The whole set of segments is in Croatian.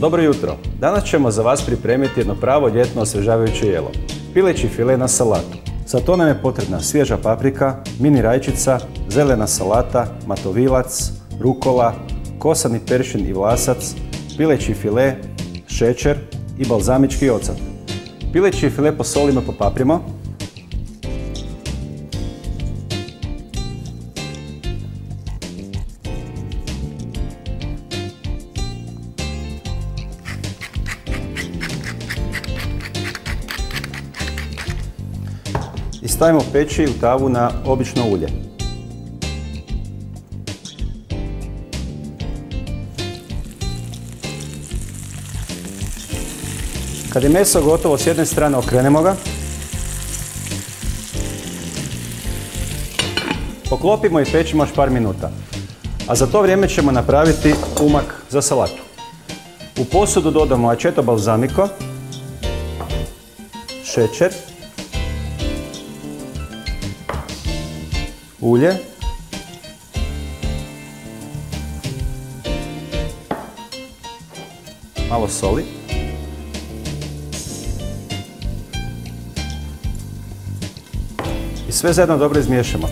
Dobro jutro. Danas ćemo za vas pripremiti jedno pravo ljetno osvježavajuće jelo. Pileći file na salatu. Za to nam je potrebna svježa paprika, mini rajčica, zelena salata, matovilac, rukola, kosani peršin i vlasac, pileći file, šećer i balzamički ocat. Pileći file posolimo i popaprimo, i stavimo peći u tavu na obično ulje. Kad je meso gotovo s jedne strane okrenemo ga. Poklopimo i pečimo još par minuta. A za to vrijeme ćemo napraviti umak za salatu. U posudu dodamo aceto balzamico, šećer, ulje, malo soli, i sve zajedno dobro izmiješamo.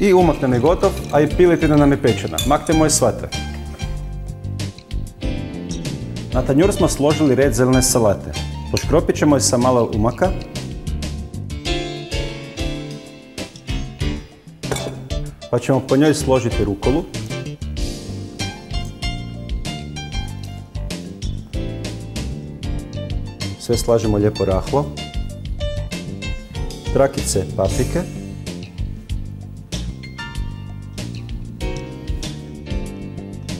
I umak nam je gotov, a i piletina nam je pečena. Maknemo je svatre. Na tanjur smo složili red zelene salate. Poškropit ćemo je sa malo umaka pa ćemo po njoj složiti rukolu. Sve slažemo lijepo rahlo. Trakice paprike.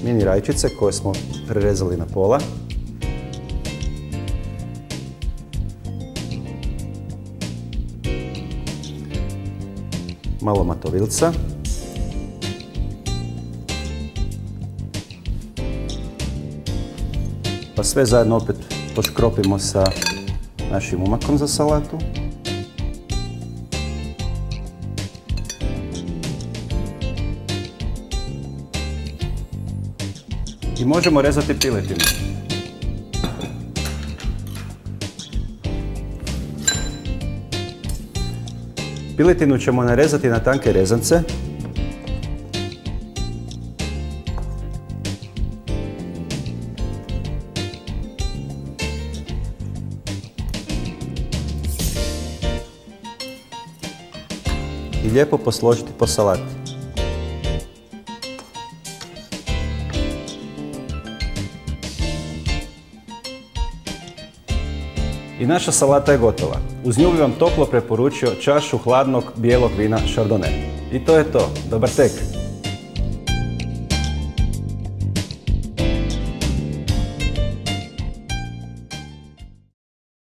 Mini rajčice koje smo prerezali na pola. Malo matovilca. Pa sve zajedno opet poškropimo sa našim umakom za salatu. I možemo rezati piletinu. Piletinu ćemo narezati na tanke rezance i lijepo posložiti po salati. I naša salata je gotova. Uz nju bi vam toplo preporučio čašu hladnog bijelog vina Chardonnay. I to je to. Dobar tek!